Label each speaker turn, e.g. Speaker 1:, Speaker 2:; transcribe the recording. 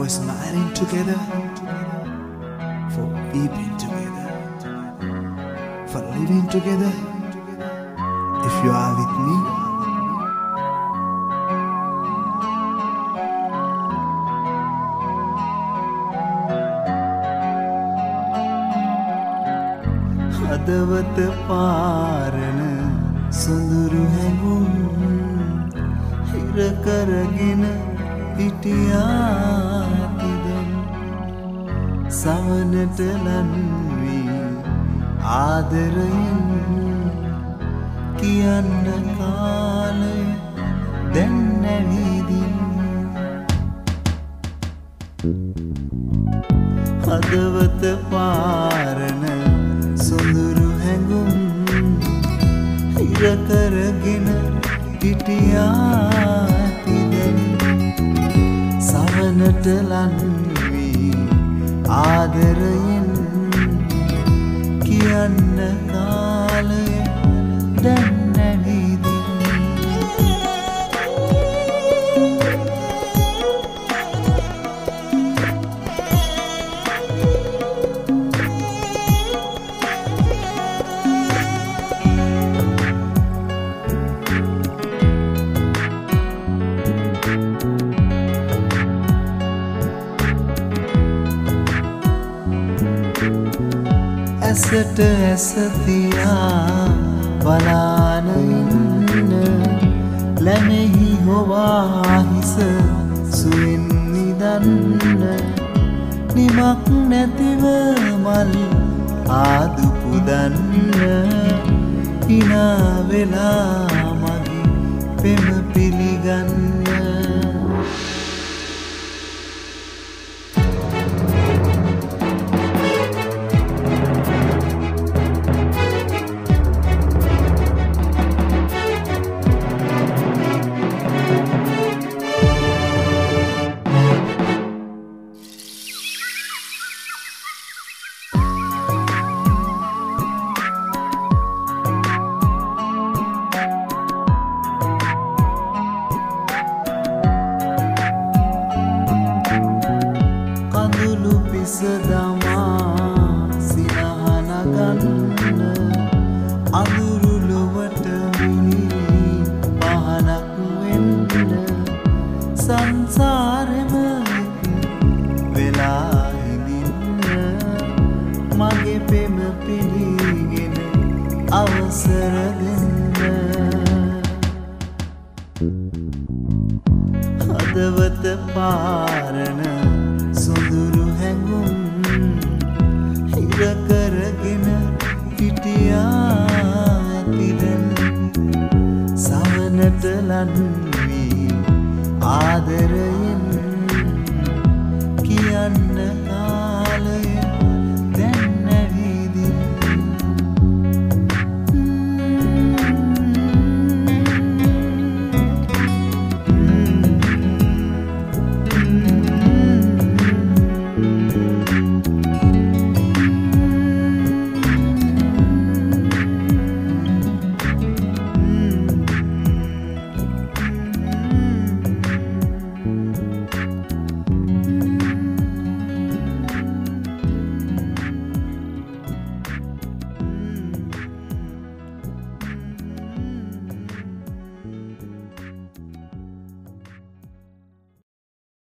Speaker 1: for smiling together, for weeping together, for living together. If you are with me, හදවත පාරණ සොඳුරු හැඟුම් හිරකරගෙන හිටියාතිදැන් සවනට ලන්වී ආදරයෙන් කියන්න කාලය දැන්නැවීදින් හදවත පාරණ සොඳුරු හැඟුම් හිරකරගෙන හිටියාතිදැන් සවනට ලන්වී ආදරයෙන් කියන්න කාලය දැන්නැවීදින් ඇසට ඇසතියා බලානඉන්න ලැනෙහි හොවාහිස සුවෙන් නිදන්න. නිමක් නැතිව මල් ආදුපුදන්න හිනාවෙලා මගේ පෙම පිළිගන්න කඳුළු පිසදමා සිනහනගන්න අඳුරුලොවට මිනි පහනක් වෙන්න සංසාරෙම වෙලා හිඳින්න මගේ පෙම පිළිගෙන අවසර දෙන්න. හදවත පාරණ හිරකරගෙන හිටියා ඇතිරැන් සවනට ලන්වී ආදරයෙන් කියන්න කා